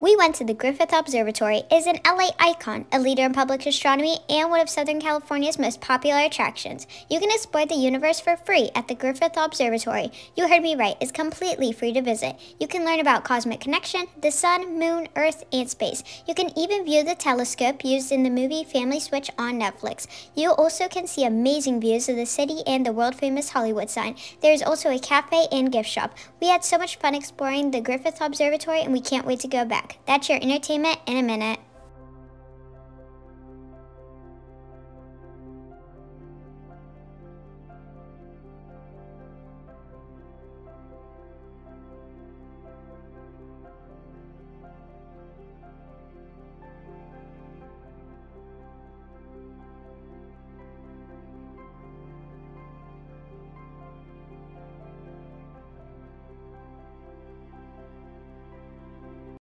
We went to the Griffith Observatory. Is an LA icon, a leader in public astronomy, and one of Southern California's most popular attractions. You can explore the universe for free at the Griffith Observatory. You heard me right, it's completely free to visit. You can learn about cosmic connection, the sun, moon, earth, and space. You can even view the telescope used in the movie Family Switch on Netflix. You also can see amazing views of the city and the world famous Hollywood sign. There is also a cafe and gift shop. We had so much fun exploring the Griffith Observatory and we can't wait to go back. That's your entertainment in a minute.